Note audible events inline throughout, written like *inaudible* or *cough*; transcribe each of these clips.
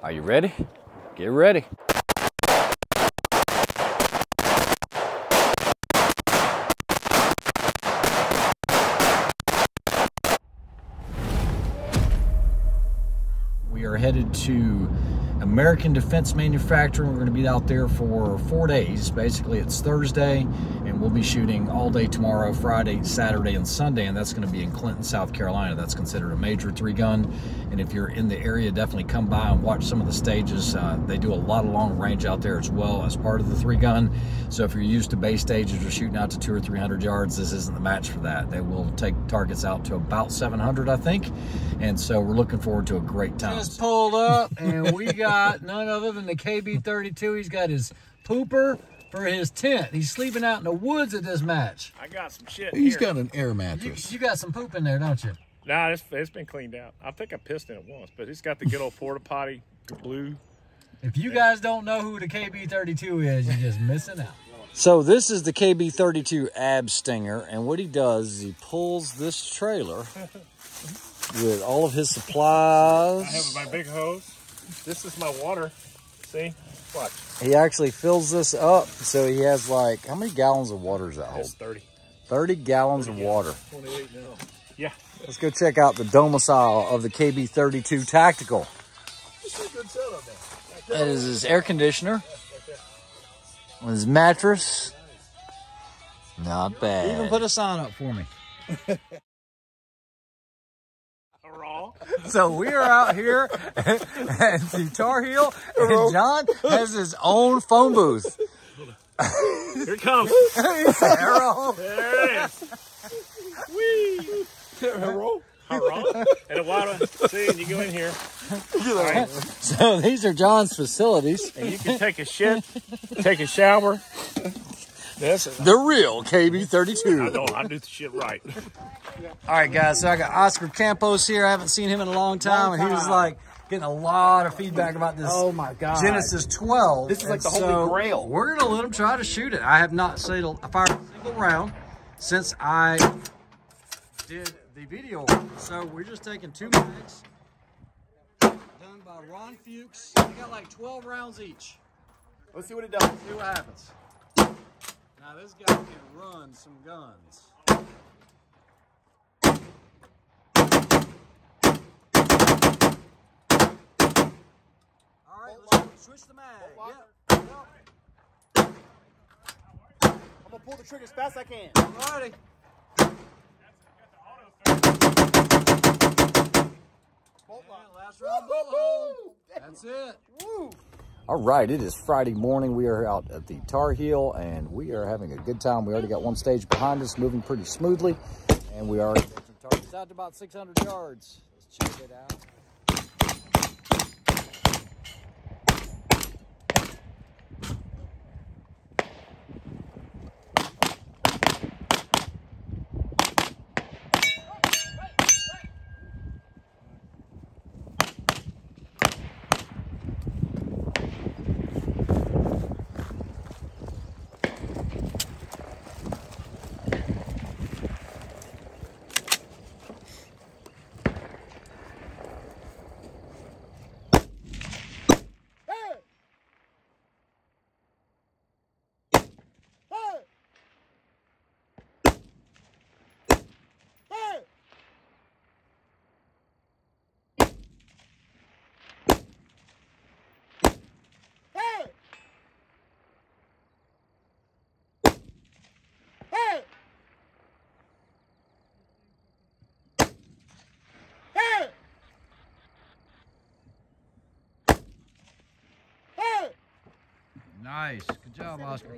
Are you ready? Get ready. We are headed to American Defense Manufacturing. We're going to be out there for four days. Basically, it's Thursday, and we'll be shooting all day tomorrow, Friday, Saturday, and Sunday, and that's going to be in Clinton, South Carolina. That's considered a major three gun. And if you're in the area, definitely come by and watch some of the stages. Uh, they do a lot of long range out there as well as part of the three gun. So if you're used to base stages or shooting out to two or 300 yards, this isn't the match for that. They will take targets out to about 700, I think. And so we're looking forward to a great time. Just pulled up, and we got none other than the KB32. He's got his pooper for his tent. He's sleeping out in the woods at this match. I got some shit. He's here. got an air You, mattress. you got some poop in there, don't you? Nah, it's, it's been cleaned out. I think I pissed in it once, but it's got the good old *laughs* porta potty blue. If you guys don't know who the KB32 is, you're just missing out. So this is the KB32 ab stinger, and what he does is he pulls this trailer *laughs* with all of his supplies. I have my big hose. This is my water. See? Watch. He actually fills this up, so he has like how many gallons of water is that hold? It's 30. 30 gallons of water. 28 now. Yeah. Let's go check out the domicile of the KB32 Tactical. It's a good setup now. That is his air conditioner. With his mattress. Not bad. Even put a sign up for me. *laughs* So we are out here at the Tar Heel, and John has his own phone booth. Here it comes. *laughs* Arrow. There it is. Whee! Hello. And a water. See, and you go in here. All right. *laughs* So these are John's facilities. And you can take a shit, take a shower. That's it. The real I KB32. know, I do the shit right. All right, guys. So I got Oscar Campos here. I haven't seen him in a long time, and he was like getting a lot of feedback about this. Oh my god. Genesis 12. This is like And the holy grail. We're gonna let him try to shoot it. I have not fired a single round since I did the video. So we're just taking two mags done by Ron Fuchs. They got like 12 rounds each. Let's see what it does. Let's See what happens. Now this guy can run some guns. All right, let's switch the mag. Yep. I'm gonna pull the trigger as fast as I can. Alrighty. Last round. That's it. All right, it is Friday morning. We are out at the Tar Heel and we are having a good time. We already got one stage behind us, moving pretty smoothly, and we are taking targets out to about 600 yards. Let's check it out. Nice. Good job, Oscar.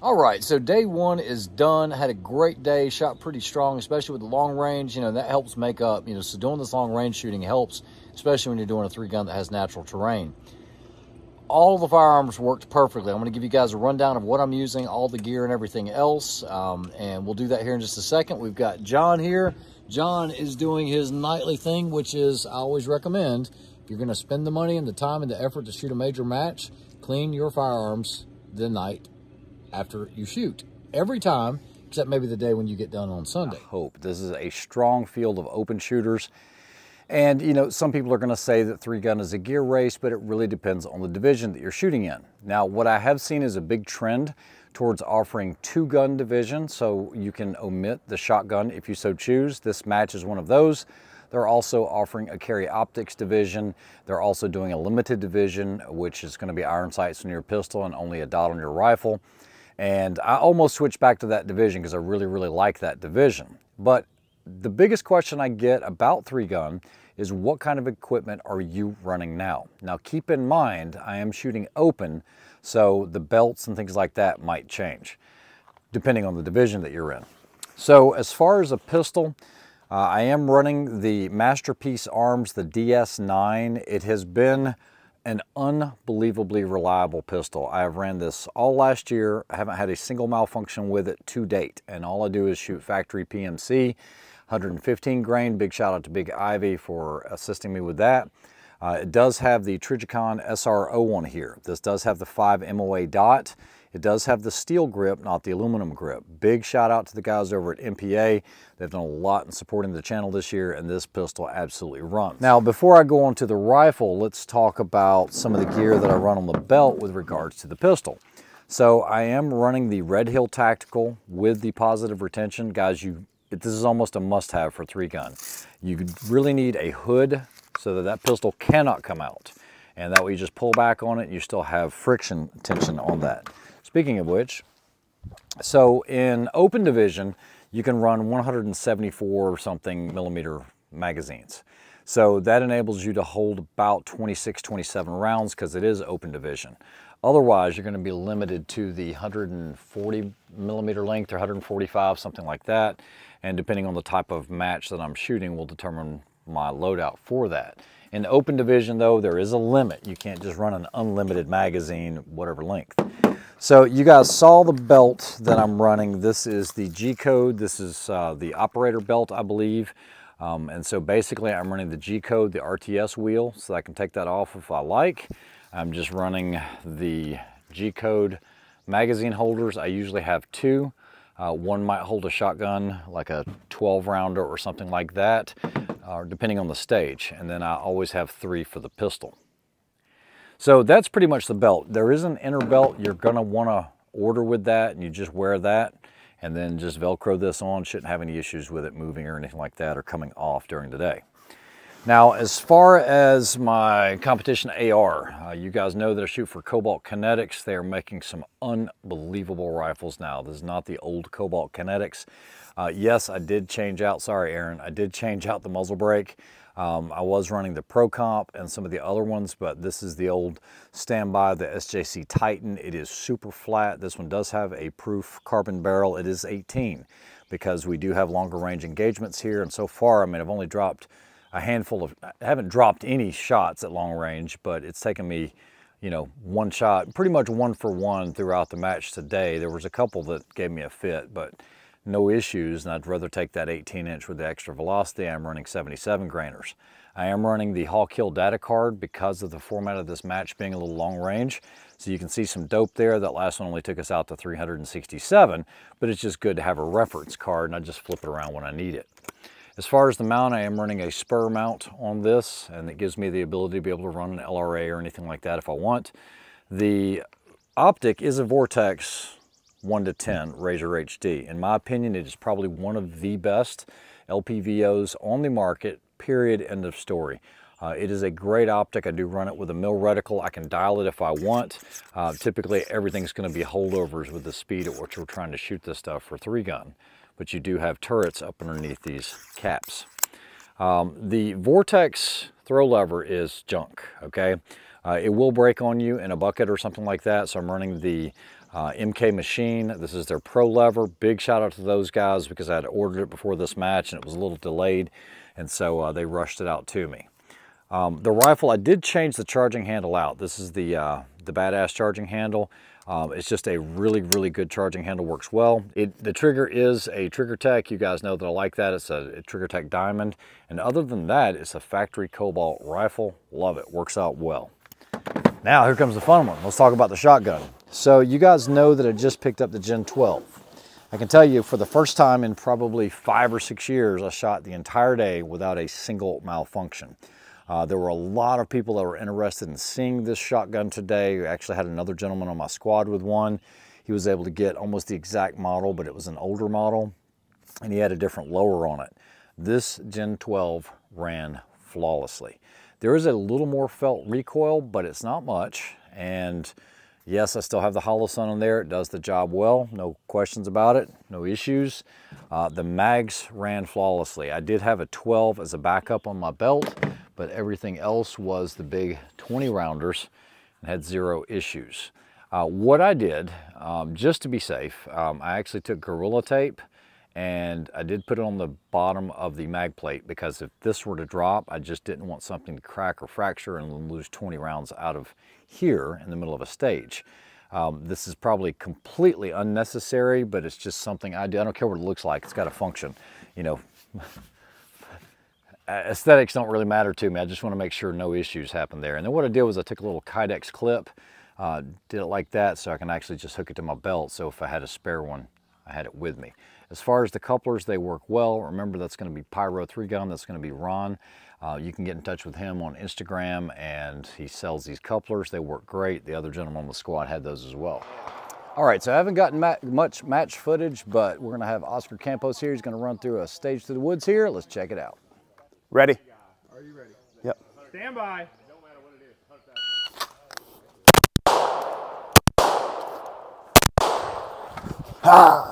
All right, so day one is done. Had a great day. Shot pretty strong, especially with the long range. You know, that helps make up, you know, so doing this long range shooting helps, especially when you're doing a three gun that has natural terrain. All the firearms worked perfectly. I'm going to give you guys a rundown of what I'm using, all the gear and everything else. Um, and we'll do that here in just a second. We've got John here. John is doing his nightly thing, which is I always recommend if you're going to spend the money and the time and the effort to shoot a major match, clean your firearms the night after you shoot. Every time, except maybe the day when you get done on Sunday. I hope. This is a strong field of open shooters. And you know, some people are going to say that three gun is a gear race, but it really depends on the division that you're shooting in. Now, what I have seen is a big trend towards offering two gun division, so you can omit the shotgun if you so choose. This match is one of those. They're also offering a carry optics division. They're also doing a limited division, which is going to be iron sights on your pistol and only a dot on your rifle. And I almost switched back to that division because I really, really like that division. But the biggest question I get about three gun is what kind of equipment are you running now? Now keep in mind, I am shooting open, so the belts and things like that might change depending on the division that you're in. So as far as a pistol, uh, I am running the Masterpiece Arms, the DS9. It has been an unbelievably reliable pistol. I have ran this all last year. I haven't had a single malfunction with it to date. And all I do is shoot factory PMC, 115 grain. Big shout out to Big Ivy for assisting me with that. Uh, it does have the Trijicon SR01 here. This does have the 5 MOA dot. It does have the steel grip, not the aluminum grip. Big shout out to the guys over at MPA. They've done a lot in supporting the channel this year and this pistol absolutely runs. Now, before I go on to the rifle, let's talk about some of the gear that I run on the belt with regards to the pistol. So I am running the Red Hill Tactical with the positive retention. Guys, you this is almost a must-have for three gun. You really need a hood so that that pistol cannot come out. And that way you just pull back on it, you still have friction tension on that. Speaking of which, so in open division, you can run 174 something millimeter magazines. So that enables you to hold about 26, 27 rounds because it is open division. Otherwise, you're going to be limited to the 140 millimeter length or 145, something like that. And depending on the type of match that I'm shooting will determine my loadout for that. In open division though, there is a limit. You can't just run an unlimited magazine, whatever length. So you guys saw the belt that I'm running. This is the G-code. This is uh, the operator belt, I believe. Um, and so basically I'm running the G-code, the RTS wheel, so I can take that off if I like. I'm just running the G-code magazine holders. I usually have two. Uh, one might hold a shotgun, like a 12 rounder or something like that, uh, depending on the stage. And then I always have three for the pistol. So that's pretty much the belt. There is an inner belt you're gonna wanna order with that and you just wear that and then just Velcro this on. Shouldn't have any issues with it moving or anything like that or coming off during the day. Now, as far as my competition AR, uh, you guys know that I shoot for Cobalt Kinetics. They are making some unbelievable rifles now. This is not the old Cobalt Kinetics. Uh, yes, I did change out, sorry Aaron, I did change out the muzzle brake. Um, I was running the Pro Comp and some of the other ones, but this is the old standby, the SJC Titan. It is super flat. This one does have a proof carbon barrel. It is 18 because we do have longer range engagements here. And so far, I mean, I've only dropped a handful of, I haven't dropped any shots at long range, but it's taken me, you know, one shot, pretty much one for one throughout the match today. There was a couple that gave me a fit, but no issues, and I'd rather take that 18 inch with the extra velocity. I'm running 77 grainers. I am running the Hawkill data card because of the format of this match being a little long range. So you can see some dope there. That last one only took us out to 367, but it's just good to have a reference card and I just flip it around when I need it. As far as the mount, I am running a Spuhr mount on this and it gives me the ability to be able to run an LRA or anything like that if I want. The optic is a Vortex 1 to 10 Razor HD. In my opinion, it is probably one of the best LPVOs on the market, period, end of story. Uh, it is a great optic. I do run it with a mil reticle. I can dial it if I want. Uh, typically, everything's going to be holdovers with the speed at which we're trying to shoot this stuff for three gun. But you do have turrets up underneath these caps. Um, the Vortex throw lever is junk, okay? Uh, it will break on you in a bucket or something like that, so I'm running the uh, MK Machine. This is their Pro Lever. Big shout out to those guys because I had ordered it before this match and it was a little delayed, and so uh, they rushed it out to me. Um, the rifle, I did change the charging handle out. This is the, uh, the badass charging handle. Um, it's just a really, really good charging handle, works well. It, the trigger is a Trigger Tech. You guys know that I like that. It's a, a Trigger Tech Diamond. And other than that, it's a factory Cobalt rifle. Love it, works out well. Now here comes the fun one. Let's talk about the shotgun. So you guys know that I just picked up the Gen 12. I can tell you for the first time in probably five or six years, I shot the entire day without a single malfunction. Uh, there were a lot of people that were interested in seeing this shotgun today. We actually had another gentleman on my squad with one. He was able to get almost the exact model, but it was an older model, and he had a different lower on it. This Gen 12 ran flawlessly. There is a little more felt recoil, but it's not much. And yes, I still have the Holosun on there. It does the job well, no questions about it, no issues. Uh, the mags ran flawlessly. I did have a 12 as a backup on my belt, but everything else was the big 20 rounders and had zero issues. Uh, what I did, um, just to be safe, um, I actually took Gorilla Tape and I did put it on the bottom of the mag plate because if this were to drop, I just didn't want something to crack or fracture and lose 20 rounds out of here in the middle of a stage. Um, this is probably completely unnecessary, but it's just something I do. I don't care what it looks like. It's got to function. You know, *laughs* aesthetics don't really matter to me. I just want to make sure no issues happen there. And then what I did was I took a little Kydex clip, uh, did it like that so I can actually just hook it to my belt. So if I had a spare one, I had it with me. As far as the couplers, they work well. Remember, that's going to be Pyro 3 gun. That's going to be Ron. Uh, you can get in touch with him on Instagram, and he sells these couplers. They work great. The other gentleman on the squad had those as well. All right, so I haven't gotten ma much match footage, but we're going to have Oscar Campos here. He's going to run through a stage through the woods here. Let's check it out. Ready? Are you ready? Yep. Stand by. Right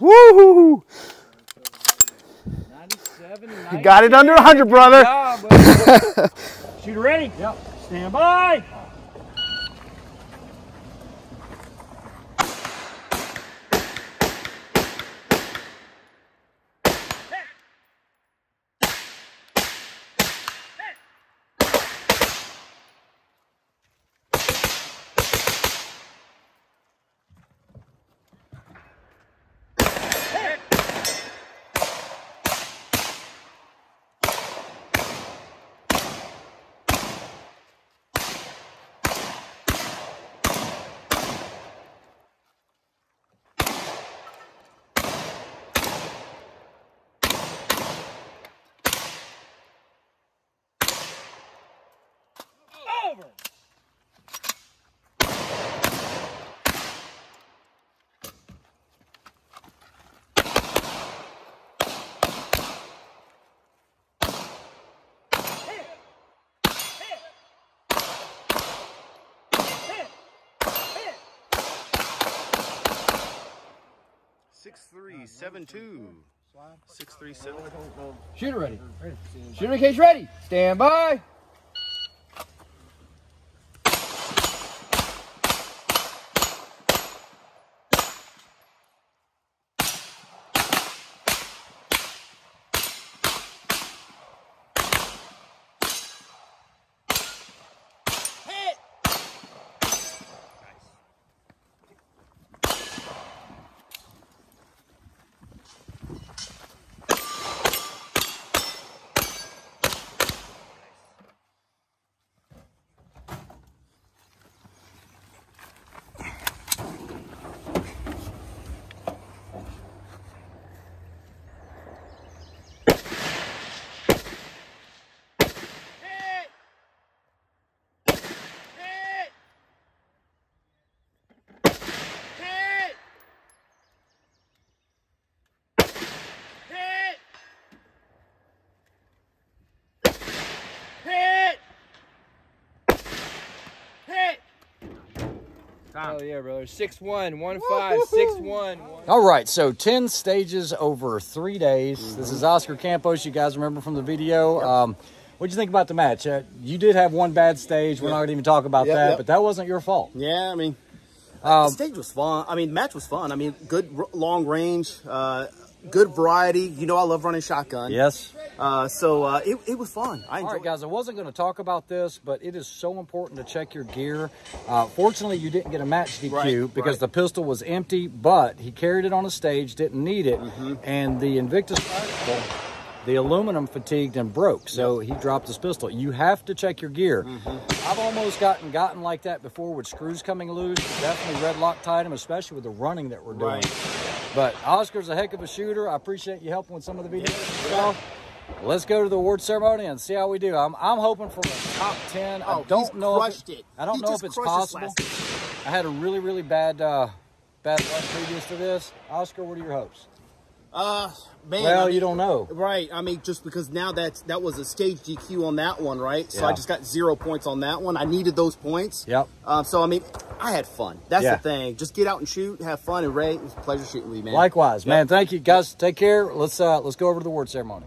Woohoo! 97, You got it under 100, brother. *laughs* Shooter ready? Yep. Stand by. Over. Six three seven two. Six three seven. Shooter ready. Shooter case ready. Stand by. Hell yeah, brother. Six one, one five, six one. All right, so 10 stages over three days. This is Oscar Campos. You guys remember from the video. Um, what'd you think about the match? Uh, you did have one bad stage. We're not going to even talk about Yep, that, yep. but that wasn't your fault. Yeah, I mean, Um, the stage was fun. I mean, match was fun. I mean, good r- long range, uh, good variety. You know, I love running shotgun. Yes. Uh, so uh, it, it was fun. I All enjoyed right, guys, I wasn't going to talk about this, but it is so important to check your gear. Uh, fortunately, you didn't get a match DQ Right, because right. the pistol was empty, but he carried it on a stage, didn't need it, Mm-hmm. and the Invictus rifle, the aluminum fatigued and broke, so he dropped his pistol. You have to check your gear. Mm-hmm. I've almost gotten gotten like that before with screws coming loose. Definitely red Loctite them, especially with the running that we're doing. Right. But Oscar's a heck of a shooter. I appreciate you helping with some of the videos. So, Let's go to the award ceremony and see how we do. I'm, I'm hoping for a top 10. I Oh, don't he's know if it, it. I don't He know if it's possible. I had a really, really bad uh, bad luck previous to this. Oscar, what are your hopes? Uh, man. Well, I mean, you don't know. Right. I mean, just because now that's that was a stage DQ on that one, right? So I just got zero points on that one. I needed those points. Yep. Um, so I mean, I had fun. That's Yeah. the thing. Just get out and shoot, have fun. And Ray, it was a pleasure shooting with you, man. Likewise, Yep. man. Thank you, guys. Take care. Let's uh, let's go over to the award ceremony.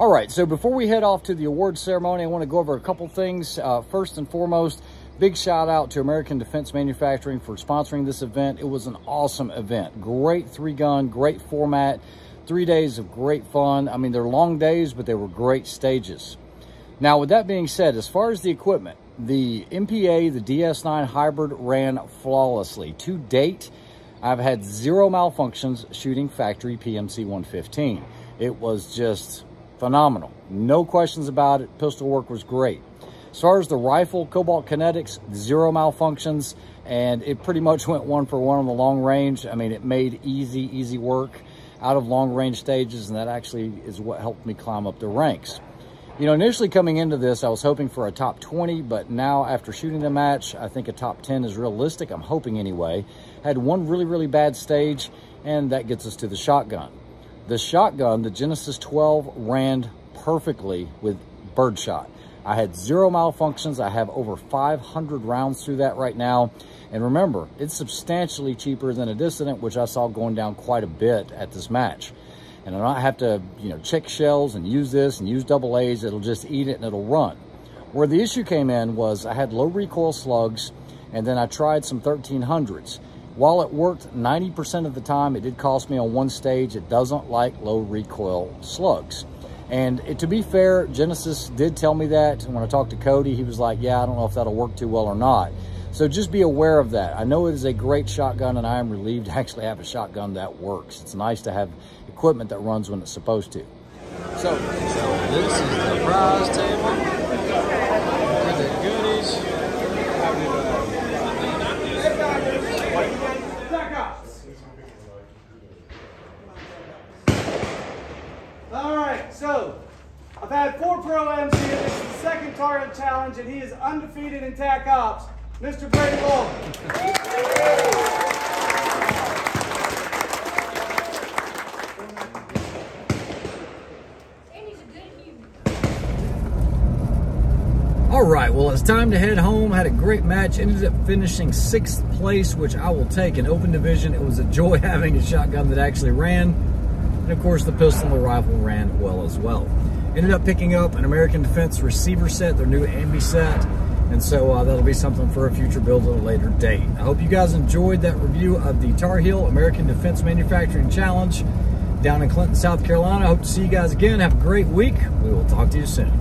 All right. So before we head off to the award ceremony, I want to go over a couple things. Uh, first and foremost, big shout out to American Defense Manufacturing for sponsoring this event. It was an awesome event. Great three gun, great format. Three days of great fun. I mean, they're long days, but they were great stages. Now, with that being said, as far as the equipment, the MPA, the DS9 hybrid ran flawlessly. To date, I've had zero malfunctions shooting factory PMC 115. It was just phenomenal. No questions about it. Pistol work was great. As far as the rifle, Cobalt Kinetics, zero malfunctions, and it pretty much went one for one on the long range. I mean, it made easy, easy work out of long range stages, and that actually is what helped me climb up the ranks. You know, initially coming into this, I was hoping for a top 20, but now after shooting the match, I think a top 10 is realistic. I'm hoping anyway. Had one really, really bad stage, and that gets us to the shotgun. The shotgun, the Genesis 12, ran perfectly with birdshot. I had zero malfunctions. I have over 500 rounds through that right now. And remember, it's substantially cheaper than a Dissident, which I saw going down quite a bit at this match. And I don't have to, you know, check shells and use this and use double A's. It'll just eat it and it'll run. Where the issue came in was I had low recoil slugs and then I tried some 1300s. While it worked 90% of the time, it did cost me on one stage. It doesn't like low recoil slugs. And it, to be fair, Genesis did tell me that. When I talked to Cody, he was like, yeah, I don't know if that'll work too well or not. So just be aware of that. I know it is a great shotgun and I am relieved to *laughs* actually have a shotgun that works. It's nice to have equipment that runs when it's supposed to. So, so this is the prize table. Look at the goodies. All right, so I've had four pro M's here. This is the second target challenge, and he is undefeated in TAC Ops. Mr. Brady. All right, well, it's time to head home. Had a great match. Ended up finishing sixth place, which I will take in open division. It was a joy *laughs* having a shotgun that actually ran. And of course, the pistol and the rifle ran well as well. Ended up picking up an American Defense receiver set, their new ambi set. And so uh, that'll be something for a future build at a later date. I hope you guys enjoyed that review of the Tar Heel American Defense Manufacturing Challenge down in Clinton, South Carolina. I hope to see you guys again. Have a great week. We will talk to you soon.